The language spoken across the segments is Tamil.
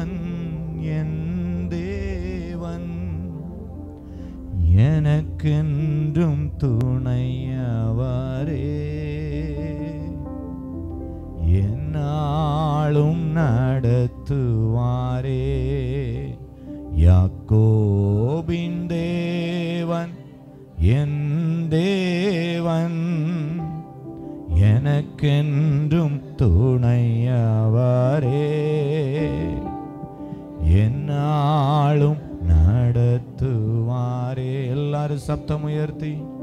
தேவன் என் தேவன். எனக்கென்றும் துணையவா? எல்லாரும் சப்தம்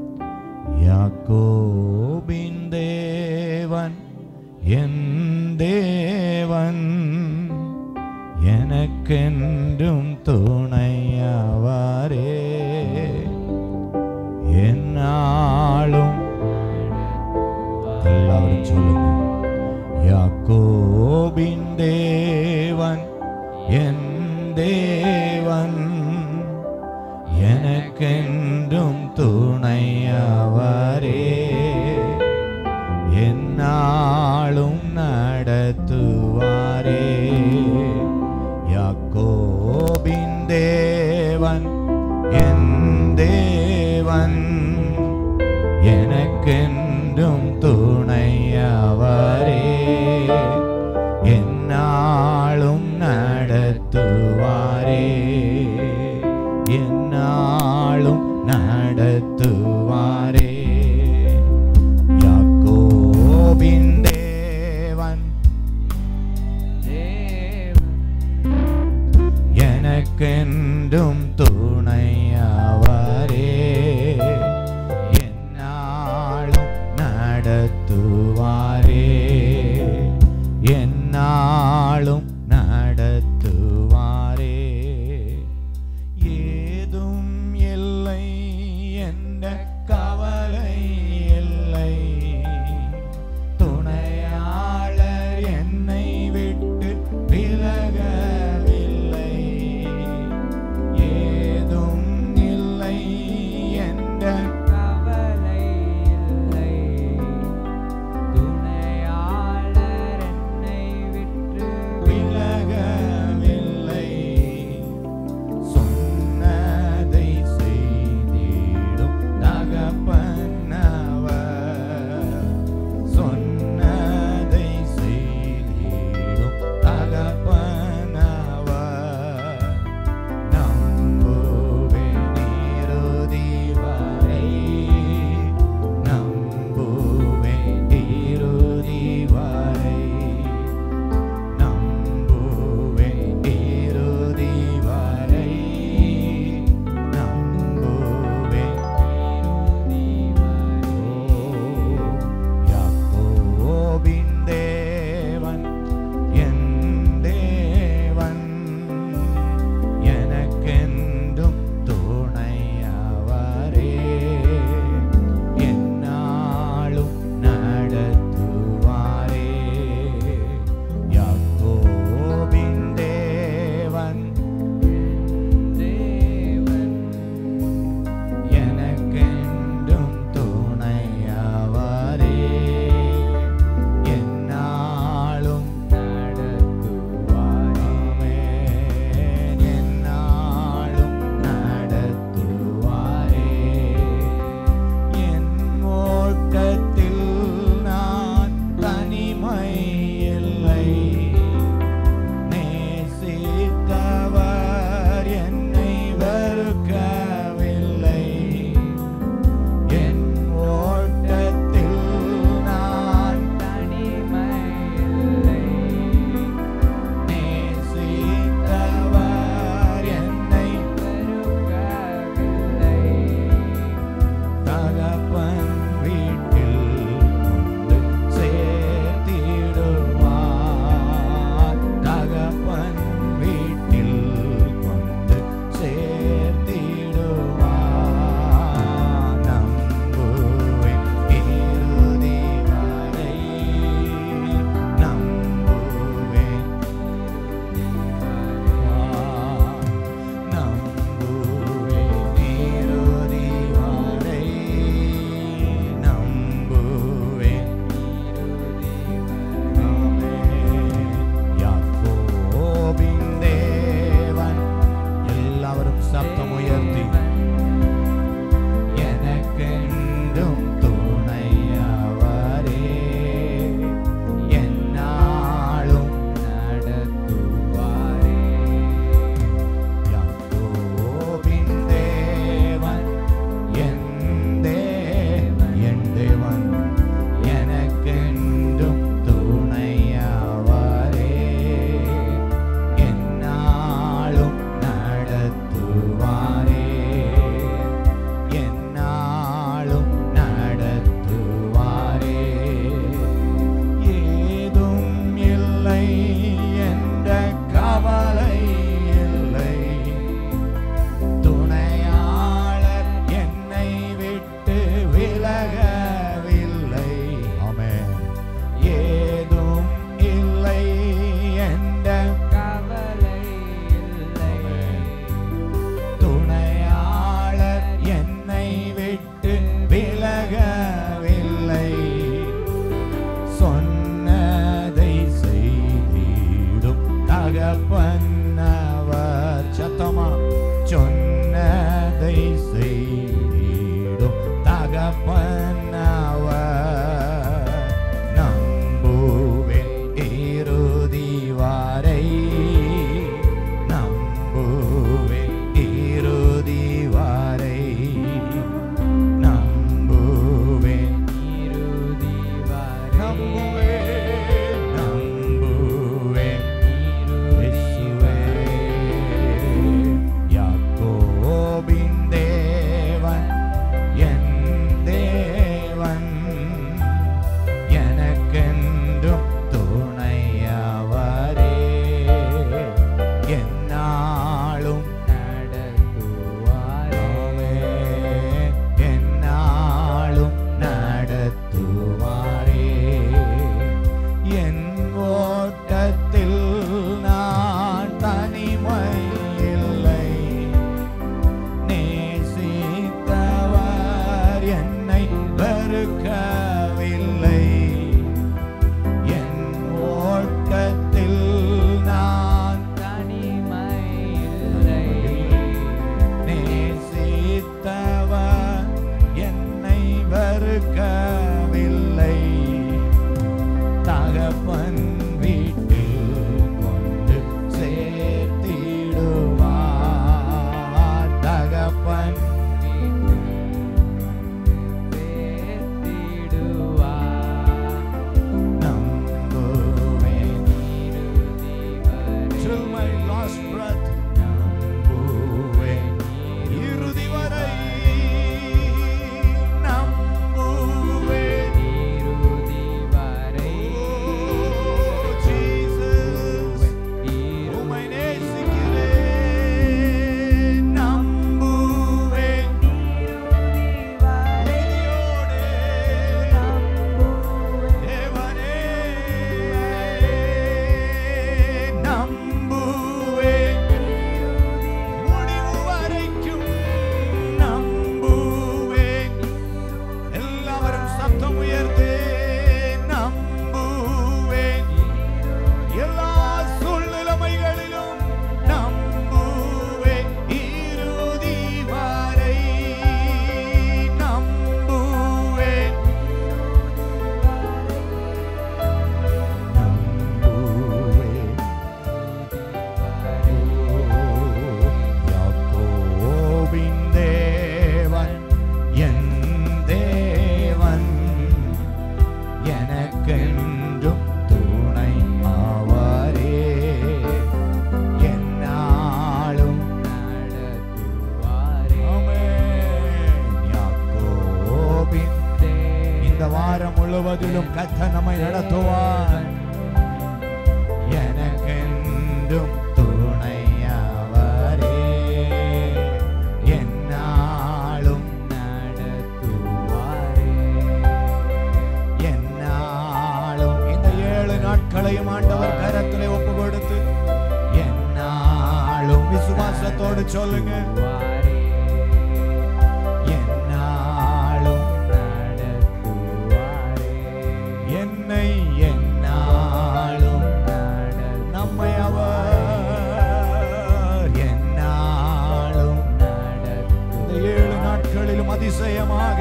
அதிசயமாக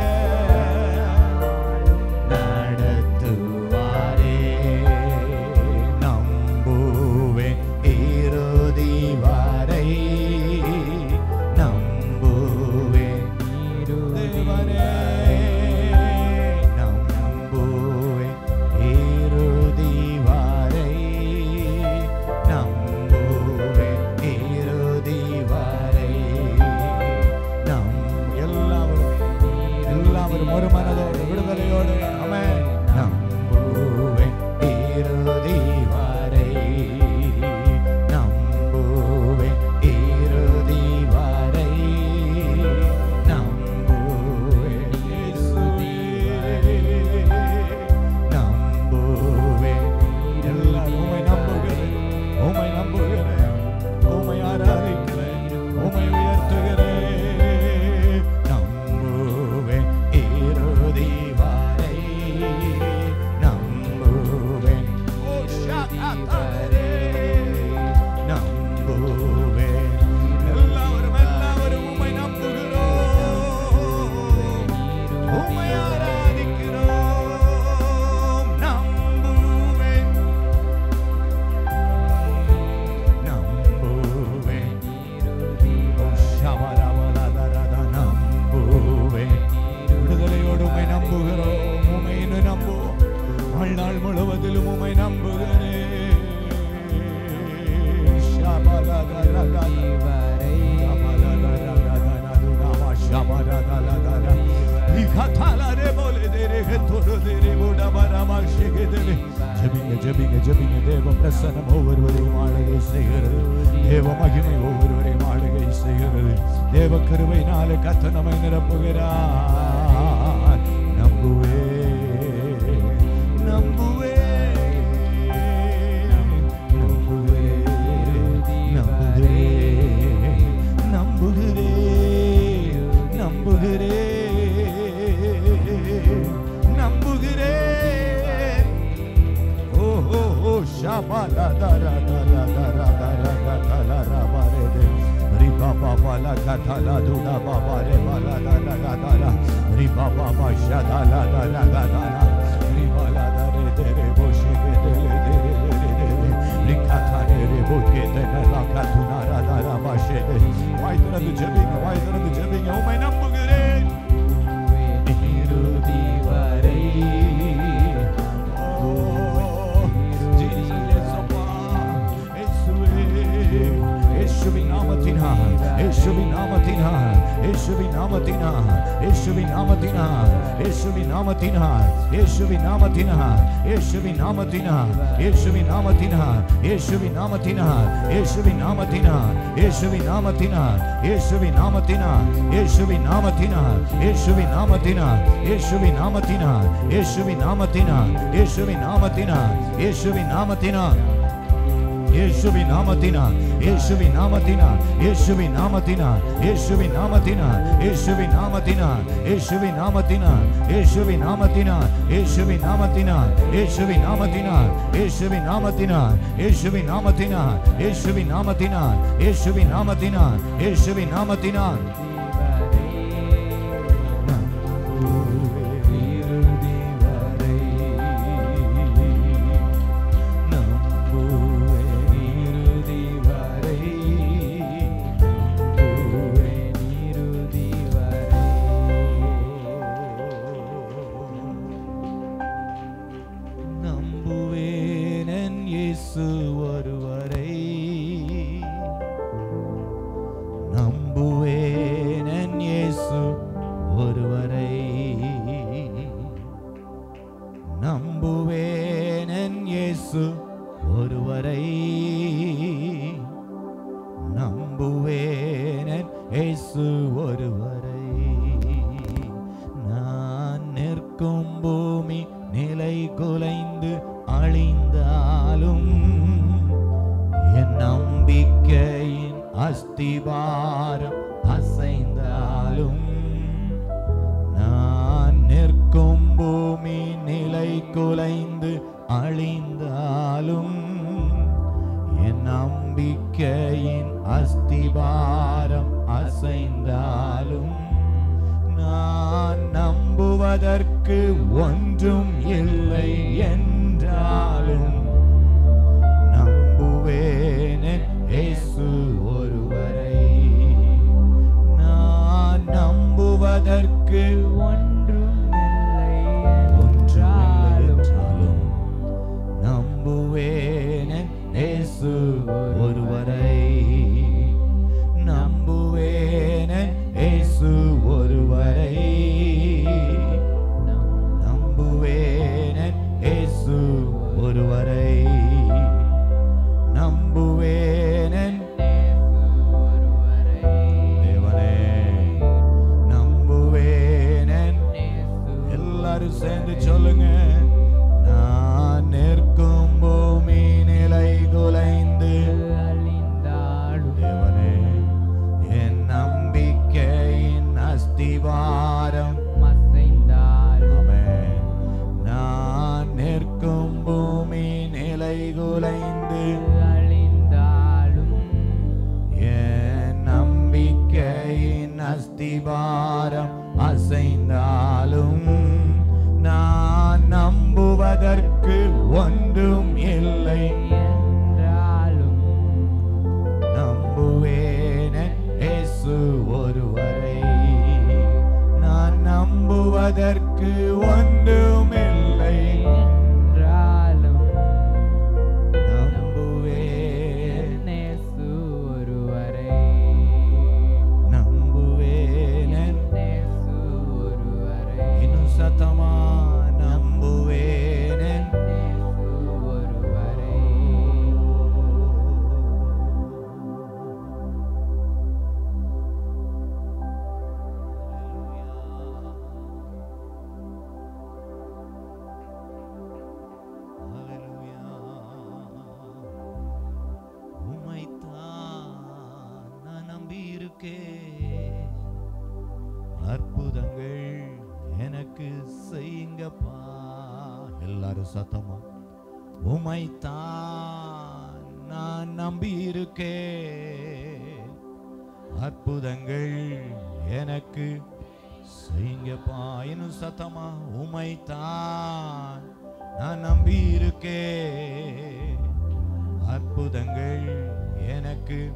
നന്മ നിരപ്പുകരാൻ നമ്പുവേ നമ്പുവേ നമ്പുവേ നമ്പുകേ നമ്പുകരേ നമ്പുകരേ നമ്പുകരേ ഓ ഓ ഓ ശബല ദര ദര baba la gata la du la baba re ba la la la gata la ri ba ba ba sha da la da la gata la ri ba la da re de re bo shi be de re de re de re de re ri kata re re bo ke de la la gata na ra da la ba she de vai tra de jabinga vai tra de jabinga o mai n-am நாமத்தினால் இயேசுவின் நாமத்தினால் இயேசுவின் நாமத்தினால் இயேசுவின் நாமத்தினால் இயேசுவின் நாமத்தினால் இயேசுவின் நாமத்தினால் இயேசுவின் நாமத்தினால் இயேசுவின் நாமத்தினால் இயேசுவின் நாமத்தினால் இயேசுவின் நாமத்தினால் இயேசுவின் நாமத்தினால் இயேசுவின் நாமத்தினால் இயேசுவின் நாமத்தினால் இயேசுவின் நாமத்தினால் இயேசுவின் நாமத்தினால் இயேசுவின் நாமத்தினால் இயேசுவின் நாமத்தினால் இயேசுவின் நாமத்தினா இயேசுவின் நாமத்தினா இயேசுவின் நாமத்தினா இயேசுவின் நாமத்தினா இயேசுவின் நாமத்தினா இயேசுவின் நாமத்தினா இயேசுவின் நாமத்தினா இயேசுவின் நாமத்தினா இயேசுவின் நாமத்தினா இயேசுவின் நாமத்தினா இயேசுவின் நாமத்தினா இயேசுவின் நாமத்தினா இயேசுவின் நாமத்தினா இயேசுவின் நாமத்தினா அதற்கு ஒன்றும் இல்லை என்றாலும் நம்புவேன் இயேசு ஒருவரை. நான் நம்புவதற்கு சத்தமா? உமைத்தான் நான் நம்பியிருக்கேன் அற்புதங்கள் எனக்கு செய்யுங்கப்பா இன்னும் சத்தமா? உமைத்தான் நான் நம்பியிருக்கேன் அற்புதங்கள் எனக்கு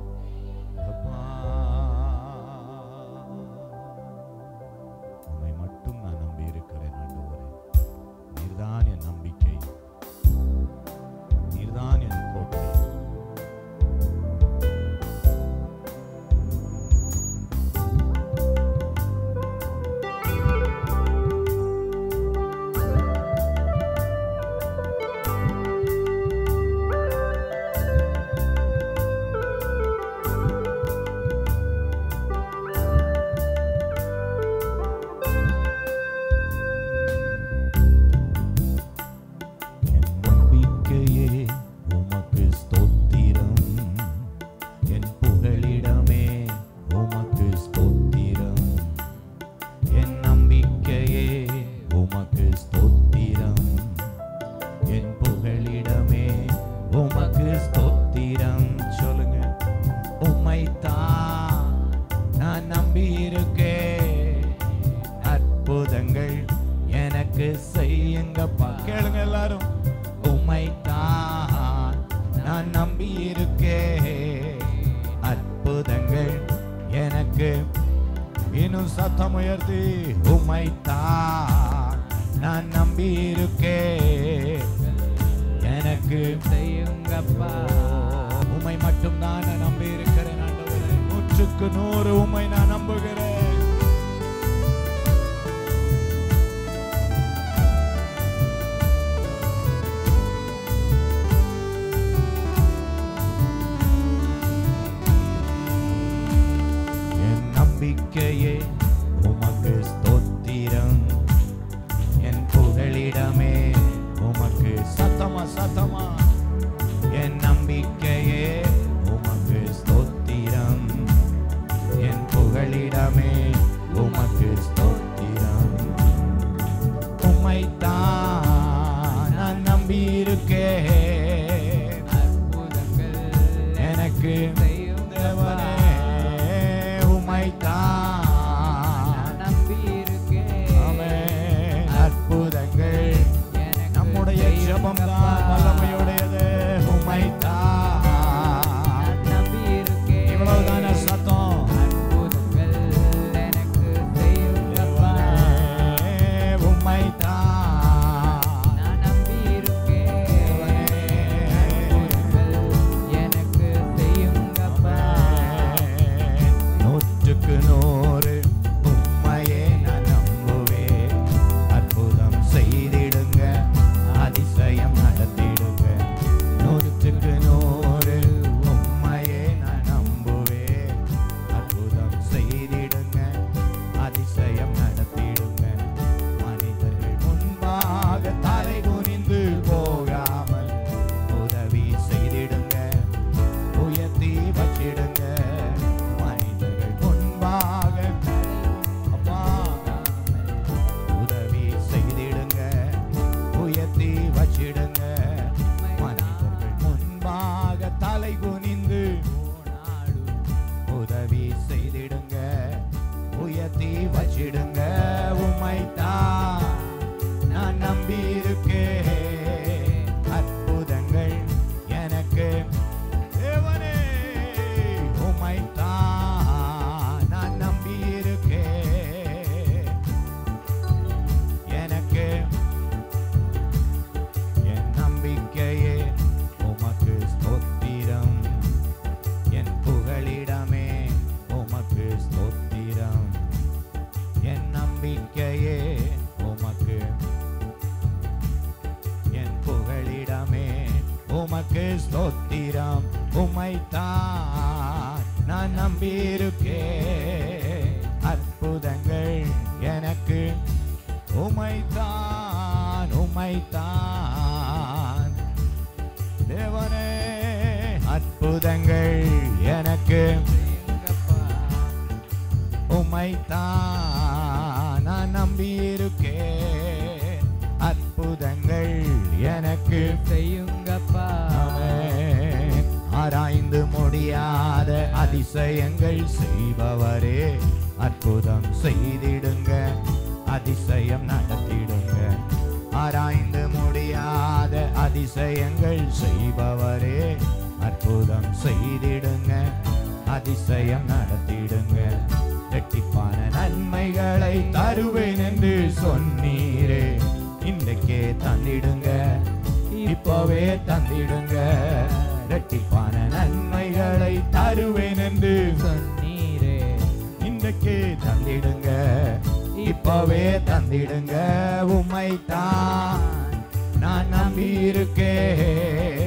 bum bum. அற்புதங்கள் எனக்கு. உமைத்தான் நான் நம்பியிருக்கேன் அற்புதங்கள் எனக்கு. செய்யுங்கப்பா. ஆராய்ந்து முடியாத அதிசயங்கள் செய்பவரே. அற்புதம் செய்திடுங்க அதிசயம் நடத்திடுங்க. ஆராய்ந்து முடியாத அதிசயங்கள் செய்பவரே. அற்புதம் செய்திடுங்க அதிசயம் நடத்திடுங்க. ரெட்டிப்பான நன்மைகளை தருவேன் என்று சொன்னீரே. இன்றைக்கே தந்திடுங்க இப்பவே தந்திடுங்க. ரெட்டிப்பான நன்மைகளை தருவேன் என்று சொன்னீரே. இன்றைக்கே தந்திடுங்க இப்பவே தந்திடுங்க. உமைத்தான் நான் நம்பி இருக்கேன்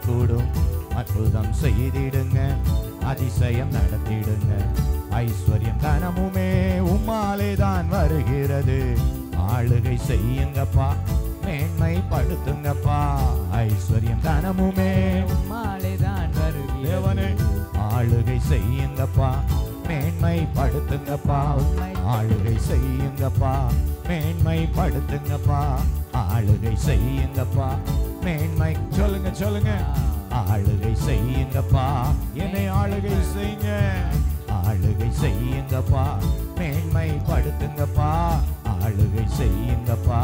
உயர்த்தக்கூடும் அற்புதம் செய்திடுங்க. அதிசயம் நடத்திடுங்க. ஐஸ்வர்யம் கனமுமே உம்மாலே தான் வருகிறது. ஆளுகை செய்யுங்கப்பா. மேன்மைப்படுத்துங்கப்பா ஐஸ்வர்யம் கனமுமே உம்மாலே தான் தேவனே ஆளுகை செய்யுங்கப்பா. மேன்மைப்படுத்துங்கப்பா ஆளுகை செய்யுங்கப்பா. மேன்மைப்படுத்துங்கப்பா ஆளுகை செய்யுங்கப்பா. மேன்மை சொல்லுங்க சொல்லுங்க. ஆளுகை செய்யுங்கப்பா. என்னை ஆளுகை செய்யுங்க. ஆளுகை செய்யுங்கப்பா. மேன்மைப்படுத்துங்கப்பா ஆளுகை செய்யுங்கப்பா.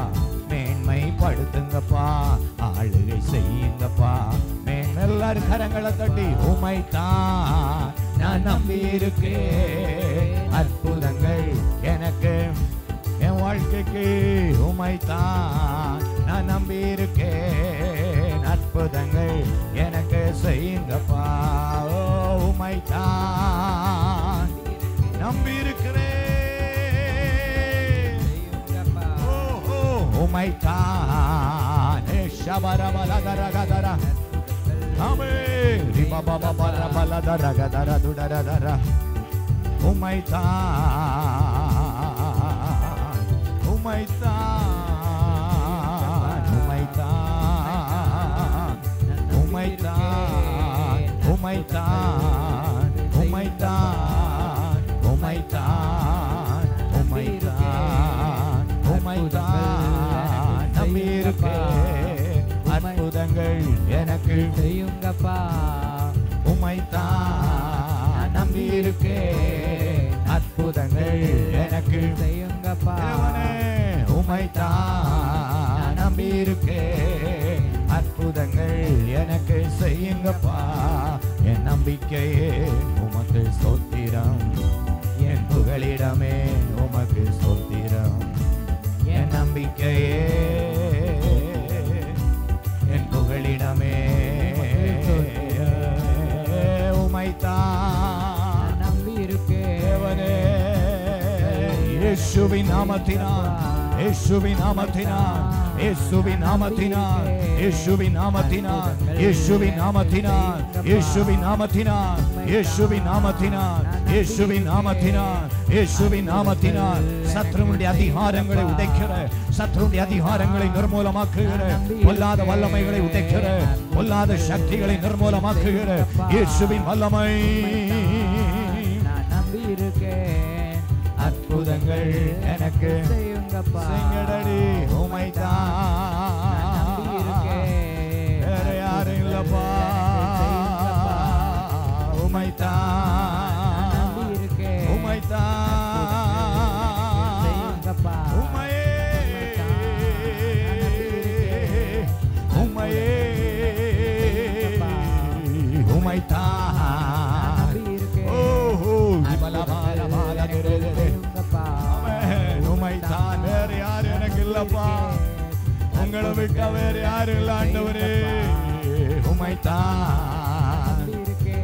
மேன்மைப்படுத்துங்கப்பா ஆளுகை செய்யுங்கப்பா. மேன் எல்லாரும் கரங்களை தட்டி உமைத்தான். நான் நம்பி இருக்கேன் அற்புதங்கள் எனக்கு என் வாழ்க்கைக்கு உமைத்தான். நான் நம்பி இருக்கேன் அற்புதங்கள் எனக்கு செய்யுங்கப்பா உமை தான் நம்பியிருக்கிறேன். உமை தான் சபரமலகரகதர அமே ரிபபபரபலதரகதரதுடரதர உமை தான் உமை தான் உமைத்தான் உமைத்தான் உமைத்தான் உமைத்தான் உமைத்தான் உமைத்தான் நம்பி இருக்கேன் அற்புதங்கள் எனக்கு செய்யுங்கப்பா உமைத்தான் நம்பி இருக்கேன் அற்புதங்கள் எனக்கு செய்யுங்கப்பா உமைத்தான் நம்பி இயேசுவின் நாமத்தினால் இயேசுவின் நாமத்தினால் இயேசுவின் நாமத்தினால் இயேசுவின் நாமத்தினால் இயேசுவின் நாமத்தினால் இயேசுவின் நாமத்தினால் இயேசுவின் நாமத்தினால் இயேசுவின் நாமத்தினால் இயேசுவின் நாமத்தினால். சத்ருனுடைய அதிகாரங்களை உடைக்கிற சத்ருடைய அதிகாரங்களை நிர்மூலமாக்குகிற பொல்லாத வல்லமைகளை உடைக்கிற பொல்லாத சக்திகளை நிர்மூலமாக்குகிற இயேசுவின் வல்லமை. நான் அற்புதங்கள் செய்யுங்கப்பா. செங்கடடி உமைதான் விட்ட வேற யாரு இல்ல ஆண்டவரே. உமைத்தான்.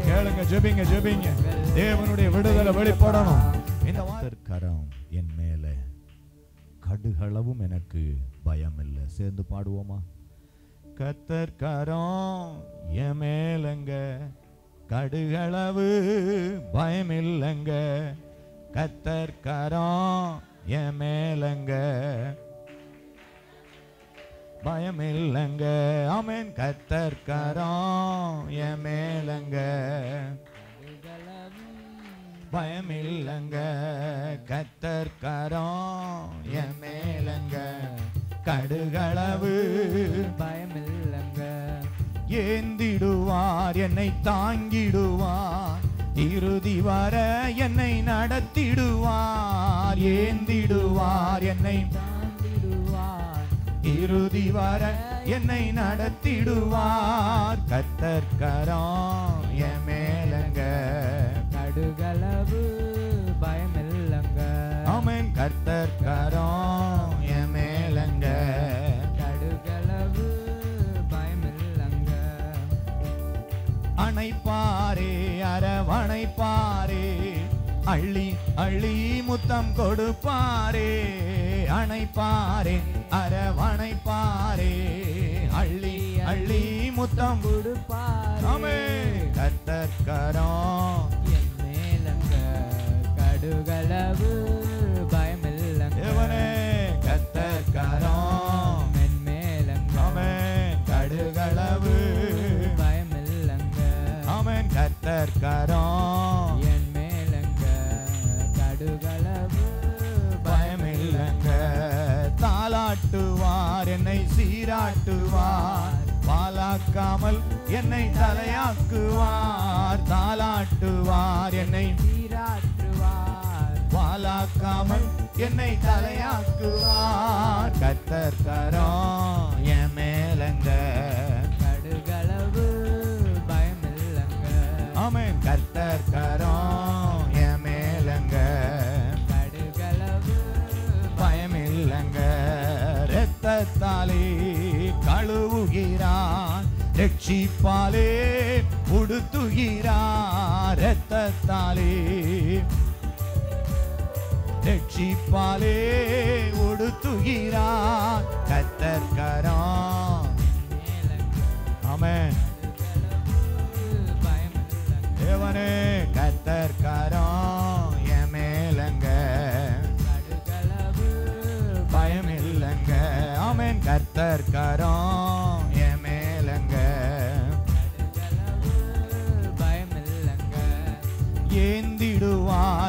கேளுங்க ஜெபிங்க ஜெபிங்க. தேவனுடைய விடுதலை வெளிப்படணும். இந்த கரம் என் மேல. கடுகளவும் எனக்கு பயம் இல்லை சேர்ந்து பாடுவோமா? கத்தர் கரம் என் மேலங்க. கடுகளவு பயம் இல்லைங்க கத்தர் கரம் என் மேலங்க. பயம் இல்லைங்க ஆமென். கத்தர்கரம் என் மேலங்க பயம் இல்லைங்க கத்தர்கரம் என் மேலங்க கடுகளவு பயமில்லைங்க. ஏந்திடுவார் என்னை தாங்கிடுவார். இறுதி வர என்னை நடத்திடுவார். ஏந்திடுவார் என்னை இறுதி வர என்னை நடத்திடுவார். கத்தர் கரம் என் மேலங்க கடுகளவு பயமில்லைங்க. ஆமென். கர்த்தர் கரம் என் மேலங்க கடுகளவு பயமில்லைங்க. அணைப்பாரே அரவணைப்பாரே அள்ளி அள்ளி முத்தம் கொடுப்பாரே அணைப்பாரே அரவணைப்பாரே. அள்ளி அள்ளி முத்தம் கொடுப்பார். ஆமே கர்த்தர் கரம். என் மேலங்க கடுகளவு பயமில்லைங்க. தேவனே கர்த்தர் கரம். என் மேலங்க கடுகளவு. பயமில்லைங்க. ஆமென் கர்த்தர் சீராட்டுவார். பாலாக்காமல் என்னை தலையாக்குவார். தாளாட்டுவார் என்னை சீராட்டுவார் பாலாக்காமல் என்னை தலையாக்குவார். கத்தர் கரம் என் மேலங்க ரட்சிப்பாலே உடுத்துகிறார் ரத்தத்தாலே ரட்சிப்பாலே உடுத்துகிறார் கத்தர்கரா தேவனே கத்தர்கரா என் மேலங்க. பயம் இல்லைங்க ஆமென் கர்த்தர்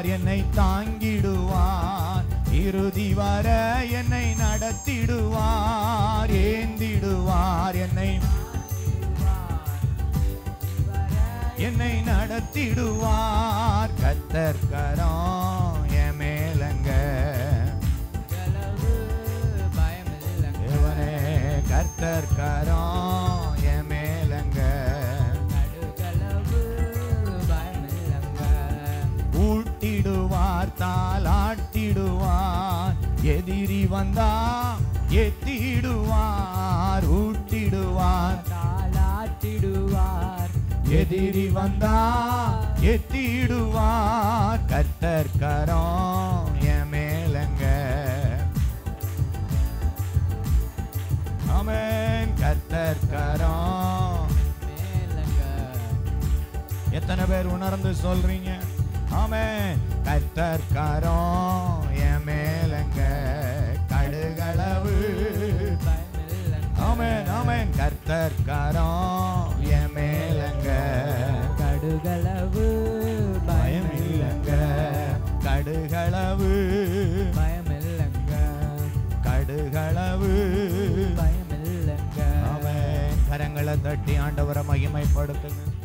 ஏந்திடுவார் என்னை தாங்கிடுவார். இறுதி வர என்னை நடத்திடுவார். ஏந்திடுவார் என்னை. என்னை நடத்திடுவார். கத்தர் கரம் என் மேலங்க. கர்த்தர் கரம் பார்த்தால் ஆட்டிடுவார். எதிரி வந்தா எத்திடுவார். ஊட்டிடுவார். தாளாட்டிடுவார் எதிரி வந்தா எத்திடுவார். கத்தர்கரம் என் மேலங்க. ஆமென். கத்தர்கரம் மேலங்க. எத்தனை பேர் உணர்ந்து சொல்றீங்க? ஆமென். கர்த்தர் கரம் என் மேலங்க கடுகளவு. ஆமென் ஆமென். கர்த்தர் கரம் என் மேலங்க கடுகளவு. பயம் இல்லைங்க கடுகளவு. பயமில்லைங்க. கடுகளவு. பயமில்லைங்க. ஆமென். கரங்களை தட்டி ஆண்டவரை மகிமைப்படுத்துங்க.